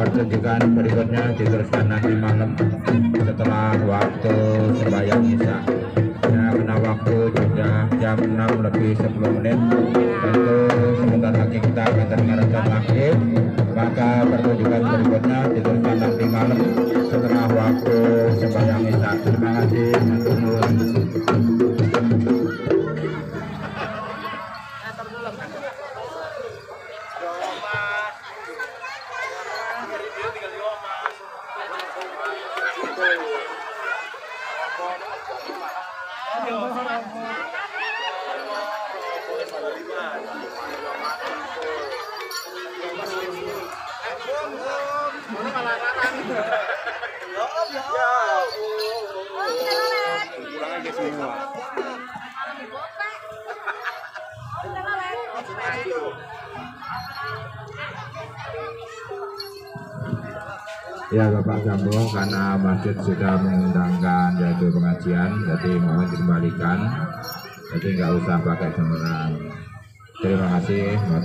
pertunjukan berikutnya diteruskan nanti malam setelah waktu sembahyang isya ya karena waktu sudah jam 6 lebih 10 menit. Itu sebentar lagi kita akan terdengarkan lagi. Maka pertunjukan berikutnya diteruskan nanti malam. Ya Bapak jambo karena masjid sudah mengundangkan jadi pengajian jadi mohon dikembalikan. Jadi nggak usah pakai cemerlang terima kasih Mbak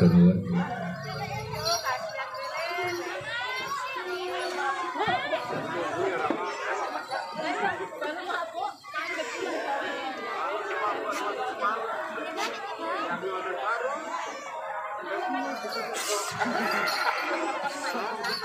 Thank you.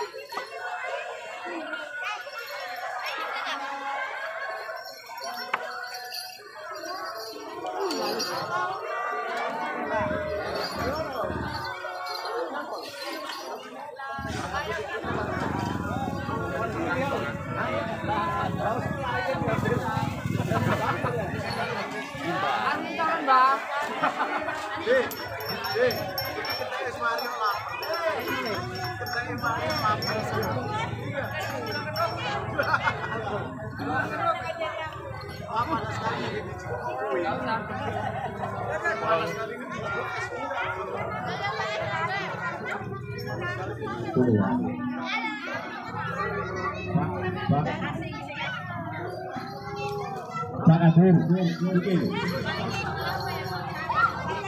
Jangan belum, belum, belum.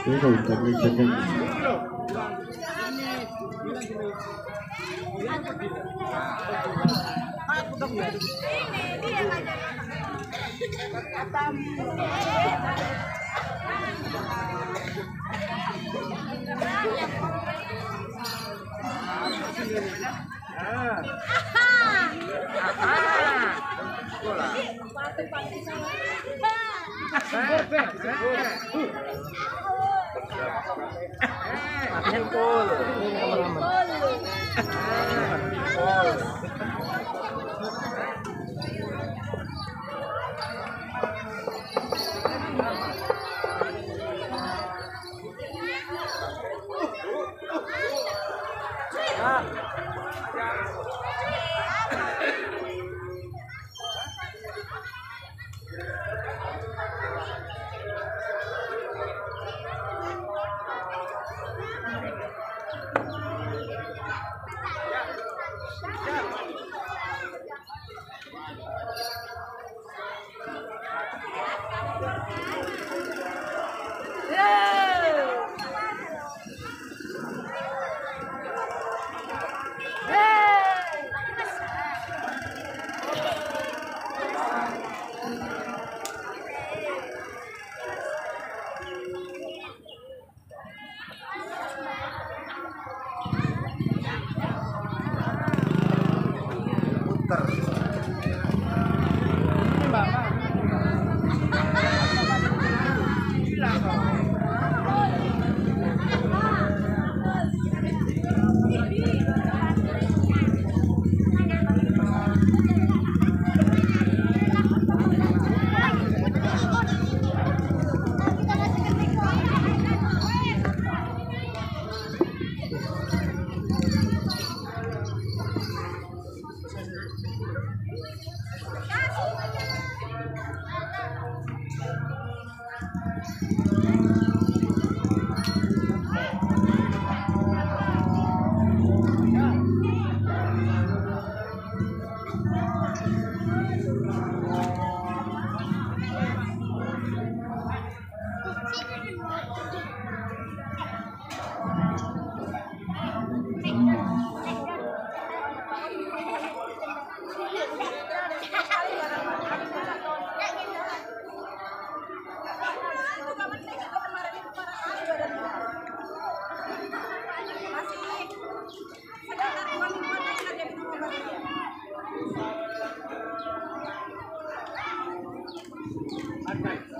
Tengok, tengok, tengok. Ini dia ngajarin. Ah. Tá.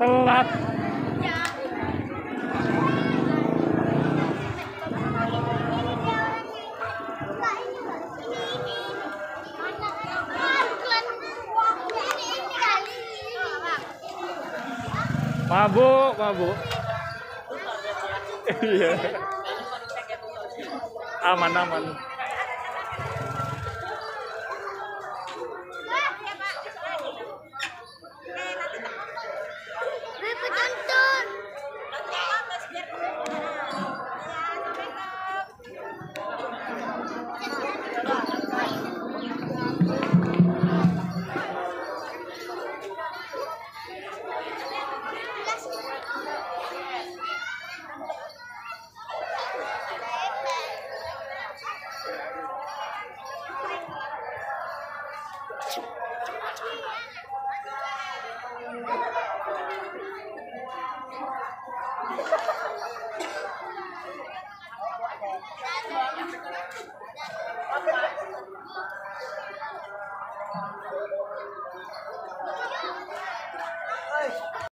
Telat. Mabuk, mabuk. Iya. aman, aman. Thank you.